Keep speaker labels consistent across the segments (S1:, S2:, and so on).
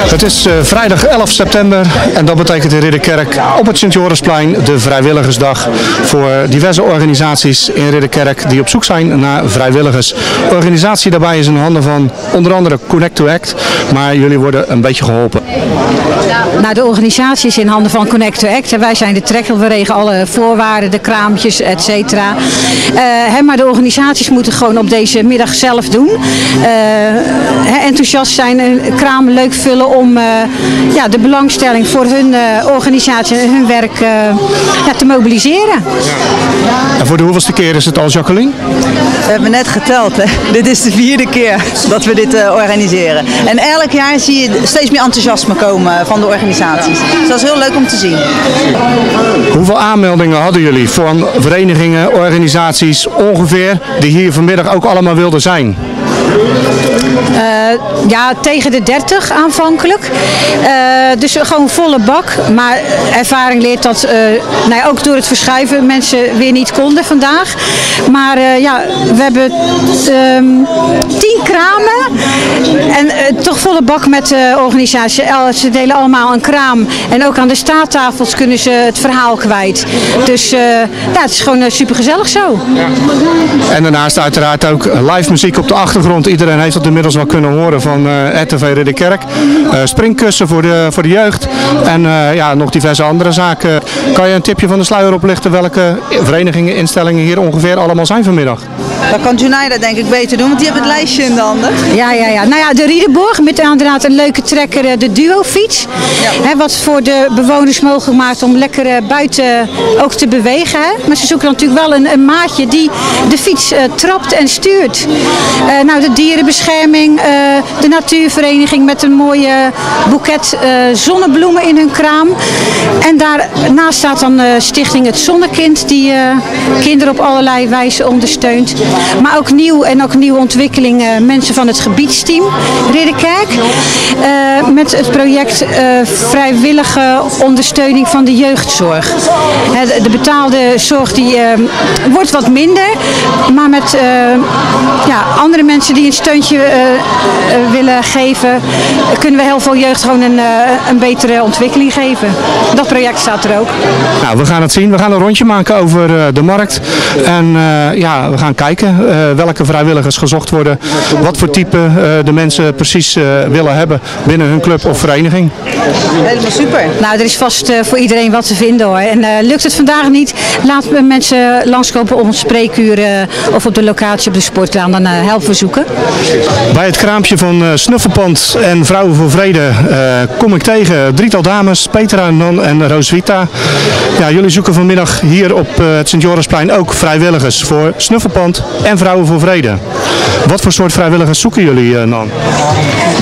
S1: Het is uh, vrijdag 11 september en dat betekent in Ridderkerk op het Sint-Jorisplein de Vrijwilligersdag voor diverse organisaties in Ridderkerk die op zoek zijn naar vrijwilligers. De organisatie daarbij is in handen van onder andere Connect to Act, maar jullie worden een beetje geholpen.
S2: Nou, de organisatie is in handen van Connect to Act. Wij zijn de trekker, we regelen alle voorwaarden, de kraampjes, et cetera. Uh, maar de organisaties moeten gewoon op deze middag zelf doen. Uh, enthousiast zijn, kraam leuk vullen om uh, ja, de belangstelling voor hun organisatie en hun werk ja, te mobiliseren.
S1: En voor de hoeveelste keer is het al, Jacqueline?
S3: We hebben net geteld. Hè. Dit is de vierde keer dat we dit organiseren. En elk jaar zie je steeds meer enthousiasme komen van de organisaties. Dus dat is heel leuk om te zien.
S1: Hoeveel aanmeldingen hadden jullie van verenigingen, organisaties ongeveer die hier vanmiddag ook allemaal wilden zijn?
S2: Uh, ja, tegen de 30 aanvankelijk. Uh, dus gewoon volle bak. Maar ervaring leert dat uh, nou ja, ook door het verschuiven mensen weer niet konden vandaag. Maar ja, we hebben um, tien kramen en toch volle bak met de organisatie. Ze delen allemaal een kraam. En ook aan de staattafels kunnen ze het verhaal kwijt. Dus ja, het is gewoon super gezellig zo.
S1: En daarnaast uiteraard ook live muziek op de achtergrond. Iedereen heeft dat inmiddels wel kunnen horen van uh, RTV Ridderkerk. Uh, springkussen voor de, voor de jeugd en uh, ja, nog diverse andere zaken. Kan je een tipje van de sluier oplichten welke verenigingen, instellingen hier ongeveer allemaal zijn vanmiddag?
S3: Dat kan Junaida denk ik beter doen, want die heeft het lijstje in de handen.
S2: Ja, ja, ja. Nou ja, de Riedenborg met inderdaad een leuke trekker, de duo-fiets. Ja. wat voor de bewoners mogelijk maakt om lekker buiten ook te bewegen. Hè? Maar ze zoeken natuurlijk wel een, een maatje die de fiets trapt en stuurt. nou, de dierenbescherming, de natuurvereniging met een mooie boeket zonnebloemen in hun kraam. En daarnaast staat dan Stichting Het Zonnekind, die kinderen op allerlei wijze ondersteunt. Maar ook nieuw en ook nieuwe ontwikkelingen, mensen van het gebiedsteam Ridderkerk. Uh, met het project uh, vrijwillige ondersteuning van de jeugdzorg. De betaalde zorg die wordt wat minder, maar met ja, andere mensen die een steuntje willen geven, kunnen we heel veel jeugd gewoon een, een betere ontwikkeling geven. Dat project staat er ook.
S1: Nou, we gaan het zien. We gaan een rondje maken over de markt. En ja, we gaan kijken uh, welke vrijwilligers gezocht worden. Wat voor type uh, de mensen precies uh, willen hebben binnen hun club of vereniging.
S3: Helemaal super.
S2: Nou, er is vast voor iedereen wat te vinden hoor. En lukt het vandaag niet, laat mensen langskomen om een spreekuur of op de locatie op de sportlaan. Dan helpen we zoeken.
S1: Bij het kraampje van Snuffelpand en Vrouwen voor Vrede kom ik tegen drietal dames, Petra, Nan en Roswita. Ja, jullie zoeken vanmiddag hier op het Sint-Jorisplein ook vrijwilligers voor Snuffelpand en Vrouwen voor Vrede. Wat voor soort vrijwilligers zoeken jullie dan?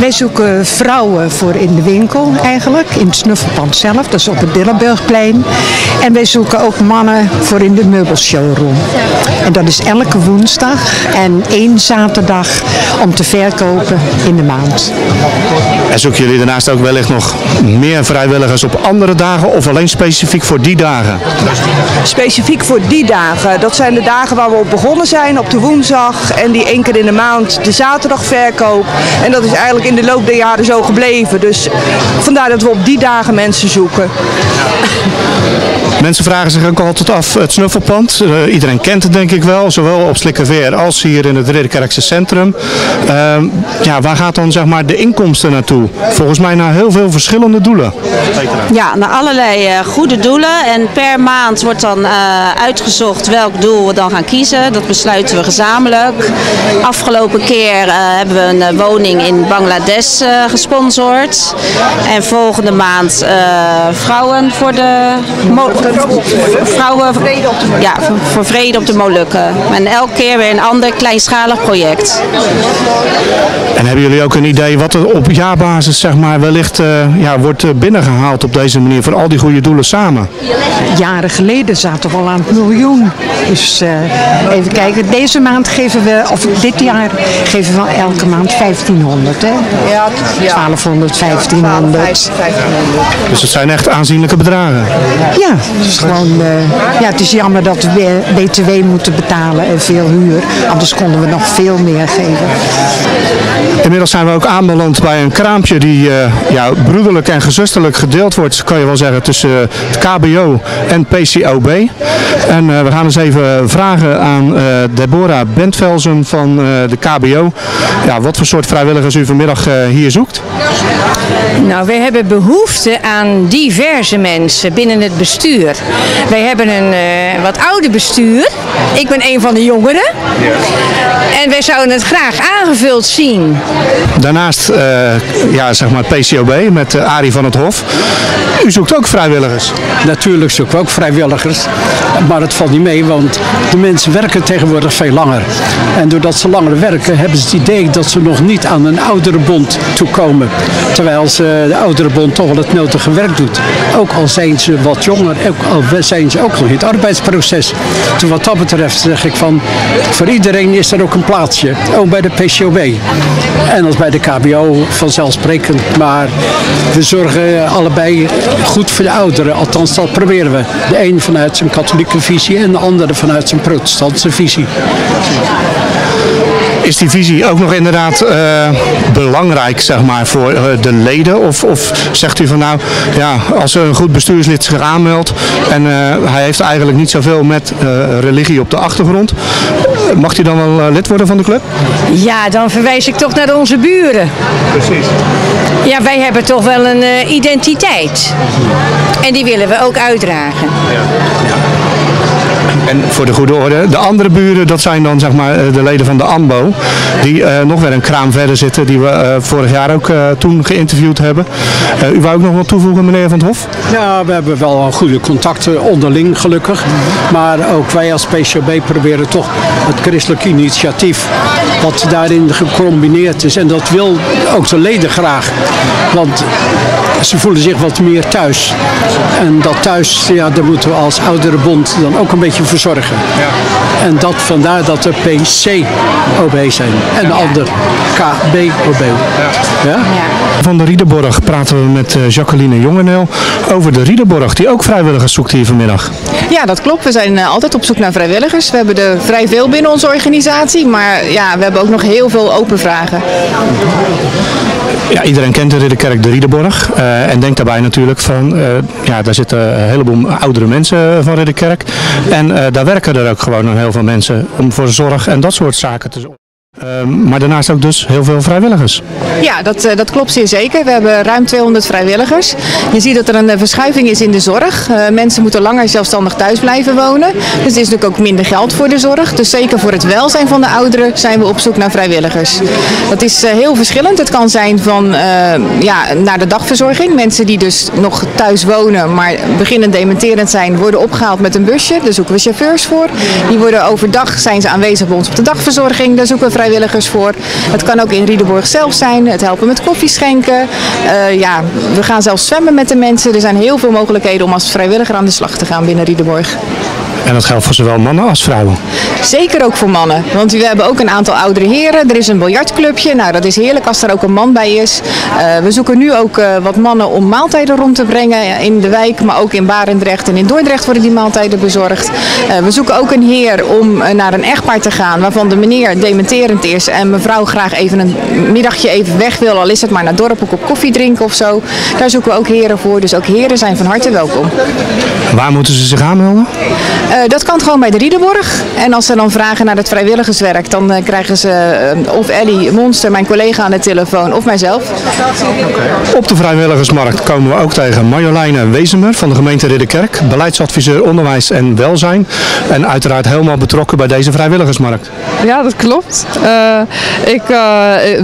S4: Wij zoeken vrouwen voor in de winkel eigenlijk, in het snuffelpand zelf, dat is op het Dillenburgplein. En wij zoeken ook mannen voor in de meubelshowroom. En dat is elke woensdag en één zaterdag om te verkopen in de maand.
S1: En zoeken jullie daarnaast ook wellicht nog meer vrijwilligers op andere dagen of alleen specifiek voor die dagen?
S3: Specifiek voor die dagen. Dat zijn de dagen waar we op begonnen zijn, op de woensdag. En die één keer in de maand de zaterdagverkoop. En dat is eigenlijk in de loop der jaren zo gebleven. Dus vandaar dat we op die dagen mensen zoeken.
S1: Mensen vragen zich ook altijd af, het snuffelpand. Uh, iedereen kent het denk ik wel, zowel op Slikkerveer als hier in het Ridderkerkse centrum. Uh, ja, waar gaat dan zeg maar de inkomsten naartoe? Volgens mij naar heel veel verschillende doelen.
S5: Ja, naar allerlei uh, goede doelen. En per maand wordt dan uh, uitgezocht welk doel we dan gaan kiezen. Dat besluiten we gezamenlijk. Afgelopen keer hebben we een woning in Bangladesh gesponsord. En volgende maand vrouwen voor de vrouwen ja, voor vrede op de Molukken. En elke keer weer een ander kleinschalig project.
S1: En hebben jullie ook een idee wat er op jaarbasis zeg maar, wellicht uh, ja, wordt binnengehaald op deze manier voor al die goede doelen samen?
S4: Jaren geleden zaten we al aan het miljoen. Dus uh, even kijken, deze maand geven we, of dit jaar geven we elke maand 1500. Hè? Ja, 1200, 1500.
S1: Dus het zijn echt aanzienlijke bedragen?
S4: Ja, Het is gewoon, eh, ja, het is jammer dat we BTW moeten betalen en veel huur. Anders konden we nog veel meer geven.
S1: Inmiddels zijn we ook aanbeland bij een kraampje die eh, ja, broederlijk en gezusterlijk gedeeld wordt, kan je wel zeggen, tussen het KBO en PCOB. En eh, we gaan eens even vragen aan eh, Deborah Bentvelzen van de KBO. Ja, wat voor soort vrijwilligers u vanmiddag hier zoekt?
S6: Nou, wij hebben behoefte aan diverse mensen binnen het bestuur. Wij hebben een wat ouder bestuur. Ik ben een van de jongeren. En wij zouden het graag aangevuld zien.
S1: Daarnaast, uh, ja, zeg maar PCOB met uh, Arie van het Hof. U zoekt ook vrijwilligers?
S7: Natuurlijk zoeken we ook vrijwilligers. Maar het valt niet mee, want de mensen werken tegenwoordig veel langer. En doordat ze langer werken, hebben ze het idee dat ze nog niet aan een ouderenbond toekomen. Terwijl ze, de ouderenbond toch wel het nodige werk doet. Ook al zijn ze wat jonger, ook al zijn ze ook nog in het arbeidsproces. Dus wat dat betreft zeg ik van, voor iedereen is er ook een plaatsje. Ook bij de PCOB. En als bij de KBO vanzelfsprekend. Maar we zorgen allebei goed voor de ouderen. Althans, dat proberen we. De een vanuit zijn katholieke visie en de andere vanuit zijn protestantse visie.
S1: Is die visie ook nog inderdaad uh, belangrijk zeg maar, voor uh, de leden? Of, of zegt u van nou, ja, als er een goed bestuurslid zich aanmeldt en uh, hij heeft eigenlijk niet zoveel met religie op de achtergrond, mag hij dan wel lid worden van de club?
S6: Ja, dan verwijs ik toch naar onze buren.
S1: Precies.
S6: Ja, wij hebben toch wel een identiteit. En die willen we ook uitdragen. Ja.
S1: En voor de goede orde, de andere buren, dat zijn dan zeg maar eh, de leden van de AMBO. Die uh, nog weer een kraam verder zitten, die we uh, vorig jaar ook toen geïnterviewd hebben. u wou ook nog wat toevoegen, meneer Van het Hof?
S7: Ja, we hebben wel goede contacten onderling, gelukkig. Maar ook wij als PCB proberen toch het christelijk initiatief, wat daarin gecombineerd is. En dat wil ook de leden graag. Want ze voelen zich wat meer thuis. En dat thuis, ja, daar moeten we als oudere bond dan ook een beetje verzorgen. Ja. En dat vandaar dat er PCOB zijn en de ander KBOB. Ja. Ja?
S1: Van de Riedenborg praten we met eh, Jacqueline Jongeneel over de Riedenborg, die ook vrijwilligers zoekt hier vanmiddag.
S8: Ja, dat klopt. We zijn eh, altijd op zoek naar vrijwilligers. We hebben er vrij veel binnen onze organisatie, maar ja, we hebben ook nog heel veel open vragen.
S1: Ja, iedereen kent de Ridderkerk de Riedenborg. Uh, en denkt daarbij natuurlijk van, uh, ja, daar zitten een heleboel oudere mensen van Ridderkerk. En uh, daar werken er ook gewoon nog heel veel mensen om voor zorg en dat soort zaken te zorgen. Uh, maar daarnaast ook dus heel veel vrijwilligers.
S8: Ja, dat, uh, dat klopt zeer zeker. We hebben ruim 200 vrijwilligers. Je ziet dat er een verschuiving is in de zorg. Uh, mensen moeten langer zelfstandig thuis blijven wonen. Dus er is natuurlijk ook minder geld voor de zorg. Dus zeker voor het welzijn van de ouderen zijn we op zoek naar vrijwilligers. Dat is heel verschillend. Het kan zijn van ja, naar de dagverzorging. Mensen die dus nog thuis wonen, maar beginnend dementerend zijn, worden opgehaald met een busje. Daar zoeken we chauffeurs voor. Die worden overdag zijn ze aanwezig bij ons op de dagverzorging. Daar zoeken we vrijwilligers voor. Het kan ook in Riedenborg zelf zijn, het helpen met koffie schenken. Uh, ja, we gaan zelfs zwemmen met de mensen. Er zijn heel veel mogelijkheden om als vrijwilliger aan de slag te gaan binnen Riedenborg.
S1: En dat geldt voor zowel mannen als vrouwen?
S8: Zeker ook voor mannen. Want we hebben ook een aantal oudere heren. Er is een biljartclubje. Nou, dat is heerlijk als er ook een man bij is. Uh, we zoeken nu ook uh, wat mannen om maaltijden rond te brengen in de wijk. Maar ook in Barendrecht en in Dordrecht worden die maaltijden bezorgd. Uh, we zoeken ook een heer om naar een echtpaar te gaan. Waarvan de meneer dementerend is. En mevrouw graag even een middagje even weg wil. Al is het maar naar dorp een kop koffie drinken of zo. Daar zoeken we ook heren voor. Dus ook heren zijn van harte welkom.
S1: Waar moeten ze zich aanmelden?
S8: Uh, dat kan gewoon bij de Riedenborg. En als ze dan vragen naar het vrijwilligerswerk, dan uh, krijgen ze uh, of Ellie Monster, mijn collega aan de telefoon, of mijzelf.
S1: Op de vrijwilligersmarkt komen we ook tegen Marjoleine Wezemer van de gemeente Ridderkerk, beleidsadviseur onderwijs en welzijn. En uiteraard helemaal betrokken bij deze vrijwilligersmarkt.
S9: Ja, dat klopt. ik,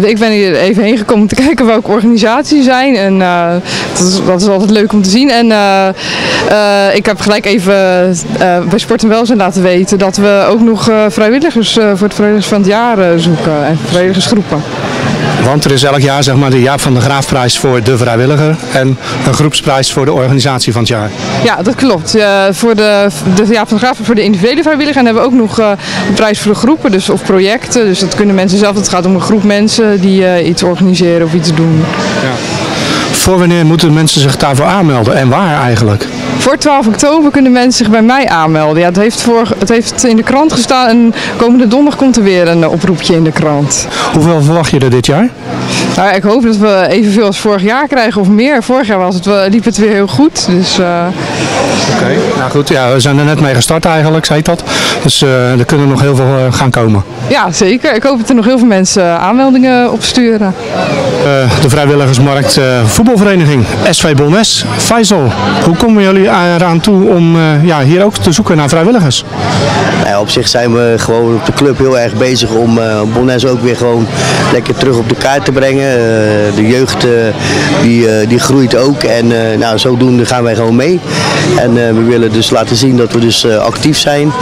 S9: ik ben hier even heen gekomen om te kijken welke organisaties zijn. En dat is, dat, is, altijd leuk om te zien. En ik heb gelijk even bij Sport en Welzijn laten weten dat we ook nog uh, vrijwilligers uh, voor het vrijwilligers van het jaar uh, zoeken en vrijwilligersgroepen.
S1: Want er is elk jaar zeg maar, de Jaap van de Graafprijs voor de vrijwilliger en een groepsprijs voor de organisatie van het jaar.
S9: Ja, dat klopt. voor de, de Jaap van de Graafprijs voor de individuele vrijwilliger en hebben we ook nog een prijs voor de groepen dus, of projecten. Dus dat kunnen mensen zelf. Het gaat om een groep mensen die iets organiseren of iets doen. Ja.
S1: Voor wanneer moeten mensen zich daarvoor aanmelden en waar eigenlijk?
S9: Voor 12 oktober kunnen mensen zich bij mij aanmelden. Ja, het, heeft voor, het heeft in de krant gestaan en komende donderdag komt er weer een oproepje in de krant.
S1: Hoeveel verwacht je er dit jaar?
S9: Nou, ja, ik hoop dat we evenveel als vorig jaar krijgen of meer. Vorig jaar was het, liep het weer heel goed. Dus, eh,
S1: Oké, nou goed, ja, we zijn er net mee gestart eigenlijk, zei dat. Dus eh, er kunnen nog heel veel eh, gaan komen.
S9: Ja, zeker. Ik hoop dat er nog heel veel mensen eh, aanmeldingen opsturen.
S1: Eh, de vrijwilligersmarkt eh, voetbalvereniging SV Bolnes. Faisal, hoe komen jullie eraan toe om eh, ja, hier ook te zoeken naar vrijwilligers?
S10: Nou op zich zijn we gewoon op de club heel erg bezig om eh Bonnes ook weer gewoon lekker terug op de kaart te brengen. Eh, de jeugd eh, die, eh, die groeit ook en eh, nou, zodoende gaan wij gewoon mee. En eh, we willen dus laten zien dat we dus eh, actief zijn.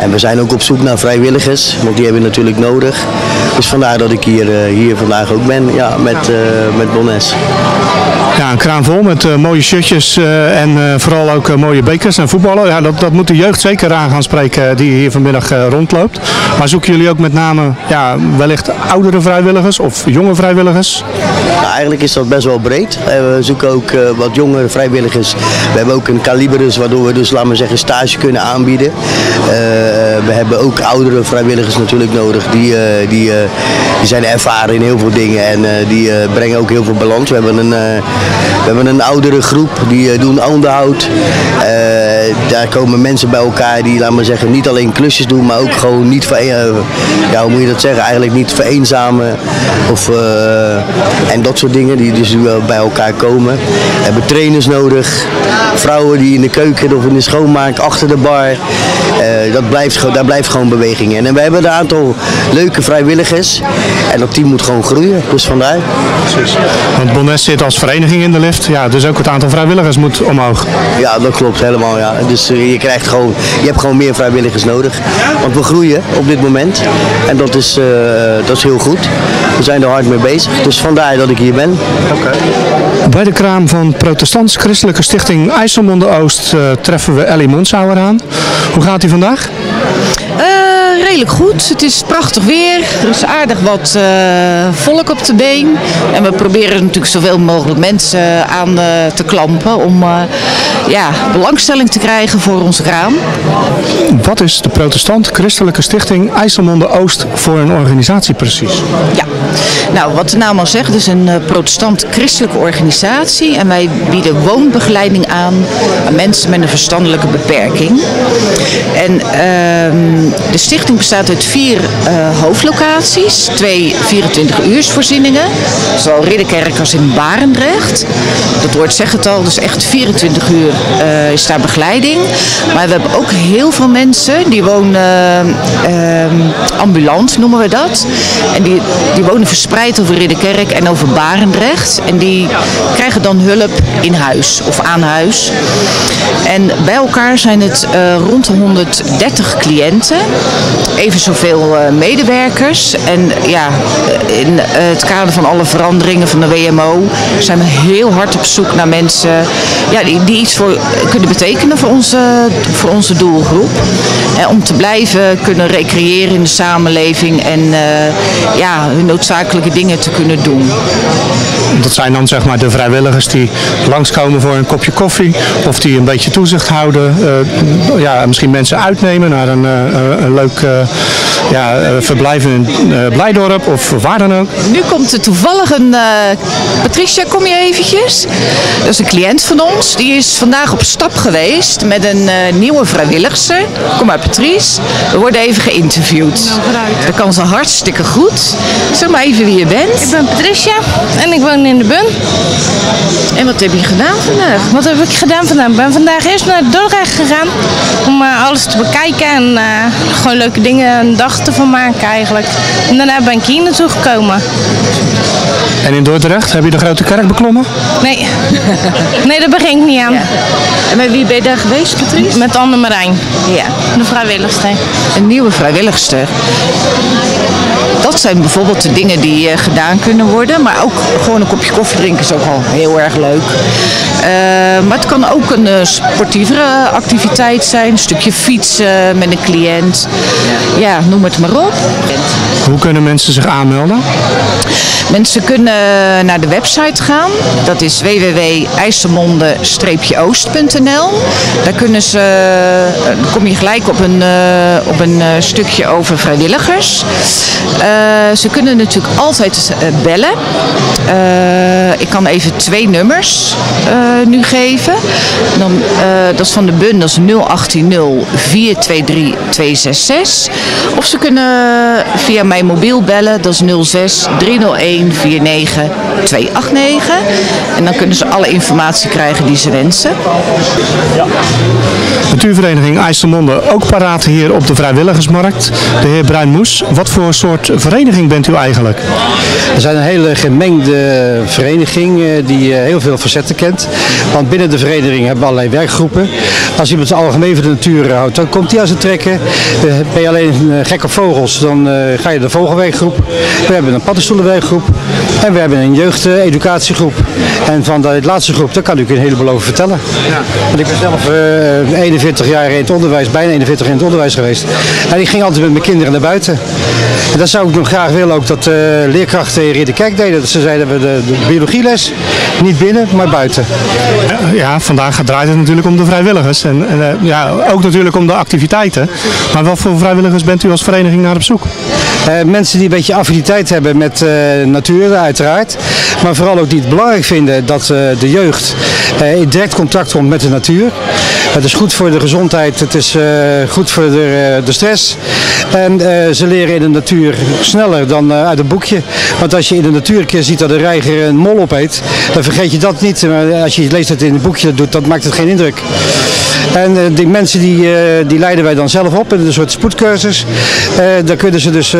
S10: En we zijn ook op zoek naar vrijwilligers, want die hebben we natuurlijk nodig. Dus vandaar dat ik hier, eh, hier vandaag ook ben ja, met, eh met Bonnes.
S1: Ja, een kraan vol met eh, mooie shirtjes eh, en eh, vooral ook mooie bekers en voetballen. Ja, dat, dat moet de jeugd zeker aan gaan spreken die hier vanmiddag rondloopt. Maar zoeken jullie ook met name ja, wellicht oudere vrijwilligers of jonge vrijwilligers?
S10: Nou, eigenlijk is dat best wel breed. We zoeken ook wat jongere vrijwilligers. We hebben ook een kaliberus waardoor we dus, laten we zeggen, stage kunnen aanbieden. We hebben ook oudere vrijwilligers natuurlijk nodig. Die, die, die zijn ervaren in heel veel dingen en die brengen ook heel veel balans. We hebben een, we hebben een oudere groep die eh, doen onderhoud. Eh, daar komen mensen bij elkaar die, laten we zeggen, niet alleen klusjes doen, maar ook gewoon niet, eh, ja, hoe moet je dat zeggen, eigenlijk niet vereenzamen. Of, eh, en dat soort dingen die dus bij elkaar komen. We hebben trainers nodig, vrouwen die in de keuken of in de schoonmaak, achter de bar. Eh, dat blijft, gewoon- daar blijft gewoon beweging in. En we hebben een aantal leuke vrijwilligers en dat team moet gewoon groeien, dus vandaar.
S1: Want Bonnes zit als vereniging in de lift, ja, dus ook het aantal vrijwilligers moet omhoog.
S10: Ja, dat klopt helemaal. Ja. Dus eh, je krijgt gewoon, je hebt gewoon meer vrijwilligers nodig. Want we groeien op dit moment. En dat is, eh, dat is heel goed. We zijn er hard mee bezig. Dus vandaar dat ik hier ben.
S1: Bij de kraam van Protestants-Christelijke Stichting IJsselmonde Oost eh, treffen we Ellie Monsauer aan. Hoe gaat die vandaag?
S11: Redelijk goed. Het is prachtig weer. Er is aardig wat eh, volk op de been. En we proberen natuurlijk zoveel mogelijk mensen aan eh, te klampen om eh, ja, belangstelling te krijgen voor ons kraam.
S1: Wat is de Protestant-Christelijke Stichting IJsselmonde Oost voor een organisatie precies?
S11: Ja, nou wat de naam al zegt, het is een eh, protestant-christelijke organisatie en wij bieden woonbegeleiding aan aan mensen met een verstandelijke beperking. En ehm, de stichting bestaat uit vier eh, hoofdlocaties, twee 24-uursvoorzieningen, zowel Ridderkerk als in Barendrecht. Dat woord zegt het al, dus echt 24 uur eh, is daar begeleiding. Maar we hebben ook heel veel mensen die wonen ehm, ambulant, noemen we dat. En die, die wonen verspreid over Ridderkerk en over Barendrecht. En die krijgen dan hulp in huis of aan huis. En bij elkaar zijn het eh, rond de 130 cliënten. Even zoveel eh, medewerkers. En ja, eh, in eh, het kader van alle veranderingen van de WMO zijn we heel hard op zoek naar mensen ja, die, die iets voor kunnen betekenen voor onze, voor onze doelgroep. En om te blijven kunnen recreëren in de samenleving en eh, ja, hun noodzakelijke dingen te kunnen doen.
S1: Dat zijn dan zeg maar de vrijwilligers die langskomen voor een kopje koffie of die een beetje toezicht houden. eh, ja, misschien mensen uitnemen naar een, eh, een leuk eh, ja, eh, verblijf in eh, Blijdorp of waar dan ook.
S11: Nu komt er toevallig een... eh, Patricia, kom je eventjes? Dat is een cliënt van ons. Die is vandaag op stap geweest met een eh, nieuwe vrijwilligster. Kom maar Patrice. We worden even geïnterviewd. Dat kan ze hartstikke goed. Zeg maar even wie je bent.
S12: Ik ben Patricia en ik woon in de Bun.
S11: En wat heb je gedaan vandaag?
S12: Wat heb ik gedaan vandaag? Ik ben vandaag eerst naar Dordrecht gegaan om eh, alles te bekijken en eh, gewoon leuke dingen een dag te van maken eigenlijk. En daarna ben ik hier naartoe gekomen.
S1: En in Dordrecht heb je de grote kerk beklommen?
S12: Nee, nee daar begin ik niet aan.
S11: En met wie ben je daar geweest, Patrice?
S12: Met Anne Marijn,
S11: Ja.
S12: de vrijwilligster.
S11: Een nieuwe vrijwilligster. Dat zijn bijvoorbeeld de dingen die eh, gedaan kunnen worden. Maar ook gewoon een kopje koffie drinken is ook al heel erg leuk. Eh, maar het kan ook een eh, sportievere activiteit zijn. Een stukje fietsen met een cliënt. Ja, noem het maar op.
S1: Hoe kunnen mensen zich aanmelden?
S11: Mensen kunnen naar de website gaan. Dat is www.ijsselmonde-oost.nl. Daar kunnen ze, eh, kom je gelijk op een, eh, op een eh, stukje over vrijwilligers. Ze kunnen natuurlijk altijd bellen. Ik kan even twee nummers nu geven. Dan, dat is van de bund, dat is 018 423 266. Of ze kunnen via mijn mobiel bellen, dat is 06 301 49 289. En dan kunnen ze alle informatie krijgen die ze wensen.
S1: Natuurvereniging IJsselmonde ook paraat hier op de vrijwilligersmarkt. De heer Bruin Moes, wat voor soort vereniging bent u eigenlijk?
S13: We zijn een hele gemengde vereniging eh, die eh, heel veel facetten kent. Want binnen de vereniging hebben we allerlei werkgroepen. Als iemand zijn algemeen van de natuur houdt, dan komt hij aan zijn trekken. Eh, Ben je alleen gek op vogels, dan eh, ga je de vogelwerkgroep. We hebben een paddenstoelenwerkgroep. En we hebben een jeugdeducatiegroep. En van de laatste groep, daar kan ik u een heleboel over vertellen. Want ik ben zelf eh, 41 jaar in het onderwijs, bijna 41 in het onderwijs geweest. En ik ging altijd met mijn kinderen naar buiten. En dat zou ik nog graag willen ook dat eh, leerkrachten hier in de kerk deden. Dat ze zeiden we de, de biologieles, niet binnen, maar buiten.
S1: Ja, vandaag draait het natuurlijk om de vrijwilligers. En, en, eh, ja, ook natuurlijk om de activiteiten. Maar wat voor vrijwilligers bent u als vereniging naar op zoek?
S13: Eh, mensen die een beetje affiniteit hebben met eh, natuur, uiteraard. Maar vooral ook die het belangrijk vinden dat eh, de jeugd eh, in direct contact komt met de natuur. Het is goed voor de gezondheid, het is eh, goed voor de, eh, de stress. En eh, ze leren in de natuur sneller dan uit een boekje. Want als je in de natuur een keer ziet dat een reiger een mol opeet, dan vergeet je dat niet. Maar als je leest dat in een boekje doet, dan maakt het geen indruk. En eh, die mensen die, eh, die leiden wij dan zelf op in een soort spoedcursus. Eh dan kunnen ze dus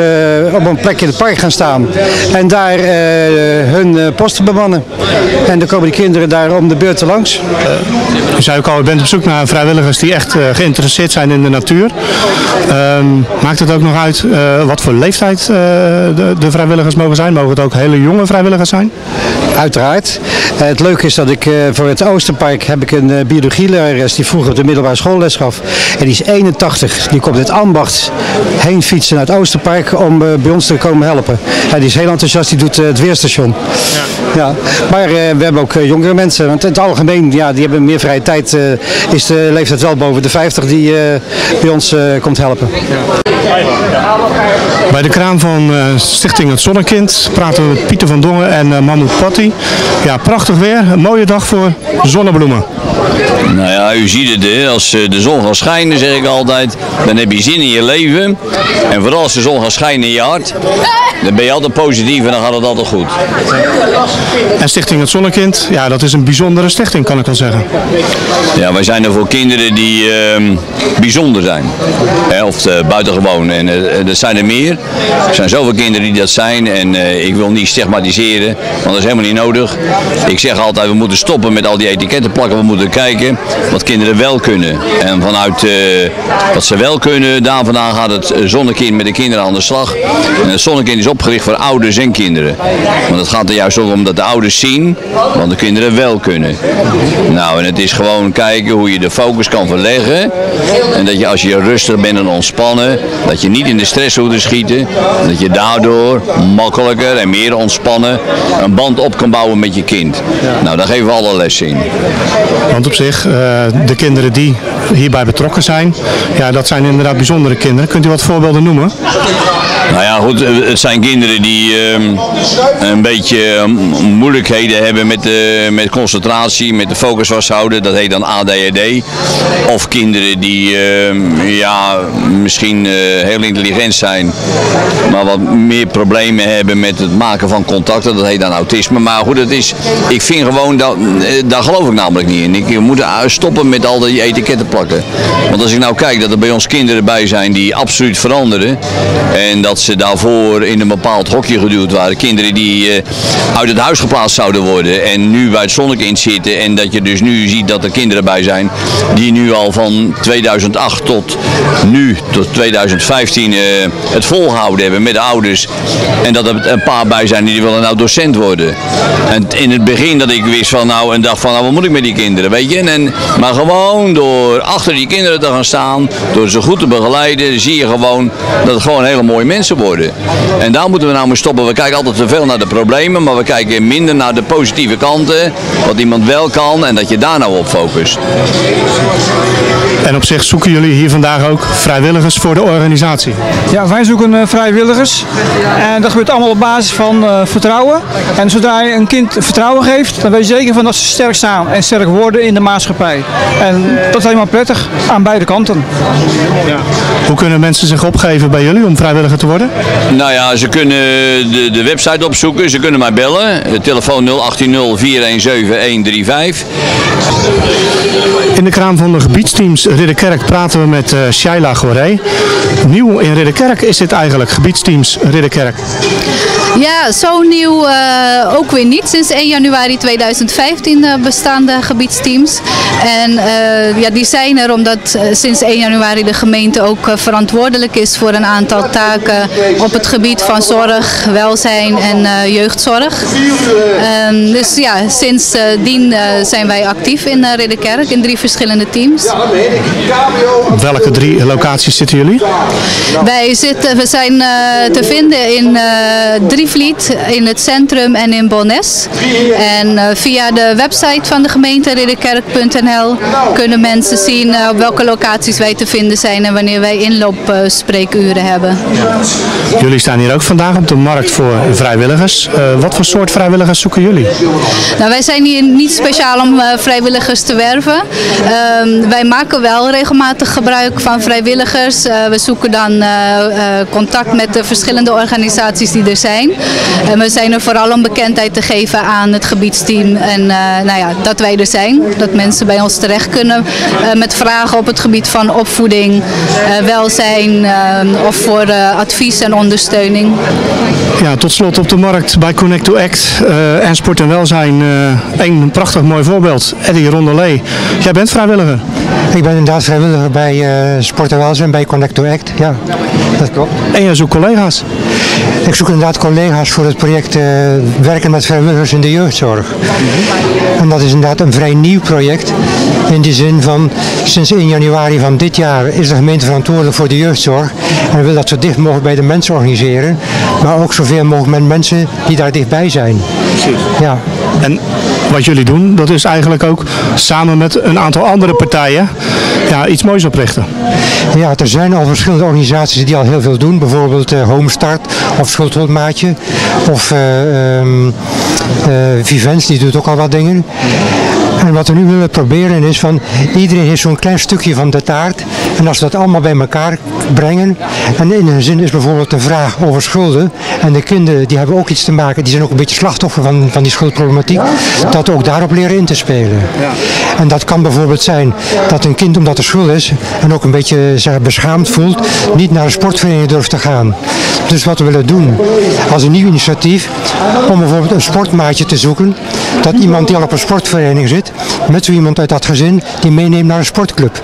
S13: op een plek in het park gaan staan en daar hun posten bemannen. En dan komen die kinderen daar om de beurt langs.
S1: U zei ook al, u bent op zoek naar vrijwilligers die echt geïnteresseerd zijn in de natuur. Ehm, maakt het ook nog uit eh, wat voor leeftijd eh, de, de vrijwilligers mogen zijn? Mogen het ook hele jonge vrijwilligers zijn?
S13: Uiteraard. Eh, het leuke is dat ik voor het Oosterpark heb ik een uh, biologielerares die vroeger op de middelbare school les gaf. En die is 81. Die komt uit Ambacht heen fietsen naar het Oosterpark om eh, bij ons te komen helpen. Ja, die is heel enthousiast, die doet eh, het weerstation. Ja. Maar eh, we hebben ook jongere mensen. Want in het algemeen, ja, die hebben meer vrije tijd. eh, is de leeftijd wel boven de 50 die eh, bij ons eh, komt helpen.
S1: Bij de kraam van eh, Stichting Het Zonnekind praten we met Pieter van Dongen en uh, Mahmoud Patti. Ja, prachtig weer. Een mooie dag voor zonnebloemen.
S14: Nou ja, u ziet het, als eh, de zon gaat schijnen, zeg ik altijd, dan heb je zin in je leven. En vooral als de zon gaat schijnen in je hart, dan ben je altijd positief en dan gaat het altijd goed.
S1: En Stichting Het Zonnekind, ja, dat is een bijzondere stichting, kan ik wel zeggen.
S14: Ja, wij zijn er voor kinderen die ehm, bijzonder zijn. Hè, of eh, buitengewoon. En eh, er zijn er meer. Er zijn zoveel kinderen die dat zijn. En eh, ik wil niet stigmatiseren, want dat is helemaal niet nodig. Ik zeg altijd, we moeten stoppen met al die etiketten plakken. We moeten kijken wat kinderen wel kunnen. En vanuit eh, wat ze wel kunnen, daar vandaan gaat het eh, zonnekind met de kinderen aan de slag. En het zonnekind is opgericht voor ouders en kinderen. Want het gaat er juist om dat de ouders zien, want de kinderen wel kunnen. Nou, en het is gewoon kijken hoe je de focus kan verleggen. En dat je als je rustig bent en ontspannen, dat je niet in de stress hoeft te schieten. En dat je daardoor makkelijker en meer ontspannen een band op kan bouwen met je kind. Nou, daar geven we alle lessen in.
S1: Want op zich, eh, de kinderen die hierbij betrokken zijn, ja, dat zijn inderdaad bijzondere kinderen. Kunt u wat voorbeelden noemen?
S14: Nou goed, eh, het zijn kinderen die ehm, een beetje ehm, moeilijkheden hebben met, de, met concentratie, met de focus vasthouden. Dat heet dan ADHD. Of kinderen die ehm, ja, misschien eh, heel intelligent zijn, maar wat meer problemen hebben met het maken van contacten. Dat heet dan autisme. Maar goed, het is, ik vind gewoon, dat, daar geloof ik namelijk niet in. Ik moet stoppen met al die etiketten plakken. Want als ik nou kijk dat er bij ons kinderen bij zijn die absoluut veranderen. En dat ze daarvoor in een bepaald hokje geduwd waren. Kinderen die eh, uit het huis geplaatst zouden worden en nu bij het zonnekind zitten. En dat je dus nu ziet dat er kinderen bij zijn die nu al van 2008 tot nu, tot 2015, eh, het volhouden hebben met de ouders. En dat er een paar bij zijn die willen nou docent worden. En in het begin dat ik wist van nou, en dacht van nou wat moet ik met die kinderen, weet je. En, maar gewoon door achter die kinderen te gaan staan, door ze goed te begeleiden, zie je gewoon dat het gewoon hele mooie mensen worden. Worden. En daar moeten we nou mee stoppen. We kijken altijd te veel naar de problemen, maar we kijken minder naar de positieve kanten. Wat iemand wel kan en dat je daar nou op focust.
S1: En op zich zoeken jullie hier vandaag ook vrijwilligers voor de organisatie.
S15: Ja, wij zoeken eh, vrijwilligers. En dat gebeurt allemaal op basis van eh, vertrouwen. En zodra je een kind vertrouwen geeft, dan weet je zeker van dat ze sterk staan en sterk worden in de maatschappij. En dat is helemaal prettig aan beide kanten.
S1: Hoe kunnen mensen zich opgeven bij jullie om vrijwilliger te worden?
S14: Nou ja, ze kunnen de, de website opzoeken, ze kunnen mij bellen. Telefoon 018 417 135.
S1: In de kraam van de gebiedsteams Ridderkerk praten we met uh, Shaila Goré. Nieuw in Ridderkerk is dit eigenlijk, gebiedsteams Ridderkerk.
S16: Ja, zo nieuw uh, ook weer niet. Sinds 1 januari 2015 uh, bestaan de gebiedsteams. En uh, ja, die zijn er omdat sinds 1 januari de gemeente ook verantwoordelijk is voor een aantal taken op het gebied van zorg, welzijn en jeugdzorg. Ehm, dus ja, sindsdien zijn wij actief in Ridderkerk in drie verschillende teams.
S1: Op welke drie locaties zitten jullie?
S16: Wij zitten, we zijn te vinden in Drievliet, in het centrum en in Bonnes. En via de website van de gemeente ridderkerk.nl kunnen mensen zien op welke locaties wij te vinden zijn en wanneer wij inloopspreekuren hebben.
S1: Jullie staan hier ook vandaag op de markt voor vrijwilligers. Uh, wat voor soort vrijwilligers zoeken jullie?
S16: Nou, wij zijn hier niet speciaal om uh, vrijwilligers te werven. Uh, wij maken wel regelmatig gebruik van vrijwilligers. Uh, we zoeken dan contact met de verschillende organisaties die er zijn. En we zijn er vooral om bekendheid te geven aan het gebiedsteam. En nou ja, dat wij er zijn. Dat mensen bij ons terecht kunnen met vragen op het gebied van opvoeding, welzijn of voor advies en ondersteuning.
S1: Ja, tot slot op de markt bij Connect to Act uh, en Sport en Welzijn. Uh, een prachtig mooi voorbeeld. Eddie Rondelee. Jij bent vrijwilliger.
S17: Ik ben inderdaad vrijwilliger bij uh, Sport en Welzijn, bij Connect to Act. Ja, dat klopt.
S1: En jij zoekt collega's?
S17: Ik zoek inderdaad collega's voor het project Werken met vrijwilligers in de jeugdzorg. En dat is inderdaad een vrij nieuw project. In die zin van, sinds 1 januari van dit jaar is de gemeente verantwoordelijk voor de jeugdzorg. En wil dat zo dicht mogelijk bij de mensen organiseren. Maar ook zoveel mogelijk met mensen die daar dichtbij zijn.
S1: Precies.
S17: Ja.
S1: En wat jullie doen, dat is eigenlijk ook samen met een aantal andere partijen ja, iets moois oprichten.
S17: Ja, er zijn al verschillende organisaties die al heel veel doen. Bijvoorbeeld uh, Homestart of Schuldhulpmaatje of uh, um, uh, Vivens, die doet ook al wat dingen. En wat we nu willen proberen is van iedereen heeft zo'n klein stukje van de taart. En als we dat allemaal bij elkaar brengen. En in een zin is bijvoorbeeld een vraag over schulden. En de kinderen die hebben ook iets te maken. Die zijn ook een beetje slachtoffer van, van die schuldproblematiek. Dat ook daarop leren in te spelen. En dat kan bijvoorbeeld zijn dat een kind omdat er schuld is. En ook een beetje zich beschaamd voelt. Niet naar een sportvereniging durft te gaan. Dus wat we willen doen als een nieuw initiatief. Om bijvoorbeeld een sportmaatje te zoeken. Dat iemand die al op een sportvereniging zit met zo iemand uit dat gezin die meeneemt naar een sportclub.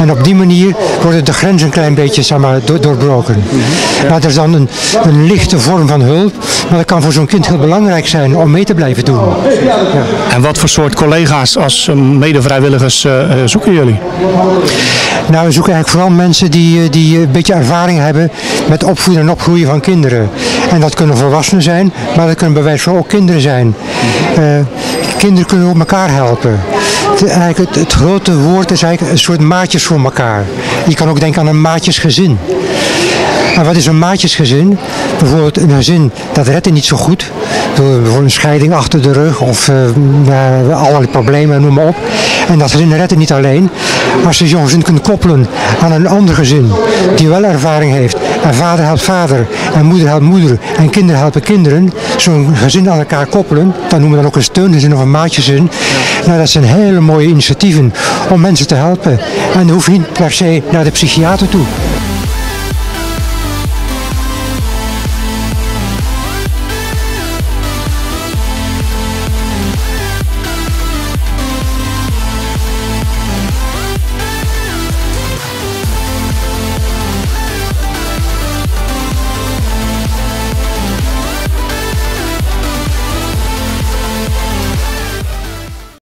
S17: En op die manier worden de grenzen een klein beetje zeg maar, do doorbroken. Dat is dan een, een lichte vorm van hulp, maar dat kan voor zo'n kind heel belangrijk zijn om mee te blijven doen. Ja.
S1: En wat voor soort collega's als medevrijwilligers uh, zoeken jullie?
S17: Nou, we zoeken eigenlijk vooral mensen die, die een beetje ervaring hebben met opvoeden en opgroeien van kinderen. En dat kunnen volwassenen zijn, maar dat kunnen bij wijze van ook kinderen zijn. Uh, kinderen kunnen op elkaar helpen. Het, eigenlijk het, het, grote woord is eigenlijk een soort maatjes voor elkaar. Je kan ook denken aan een maatjesgezin. En wat is een maatjesgezin? Bijvoorbeeld een gezin dat redt het niet zo goed. Bijvoorbeeld een scheiding achter de rug of uh, allerlei problemen, noem maar op. En dat gezin redt niet alleen. Als zo'n gezin kunt koppelen aan een ander gezin die wel ervaring heeft. En vader helpt vader en moeder helpt moeder en kinderen helpen kinderen. Zo'n gezin aan elkaar koppelen, dan noemen we dan ook een steungezin of een maatjesgezin. Nou, dat zijn hele mooie initiatieven om mensen te helpen. En dan hoef je niet per se naar de psychiater toe.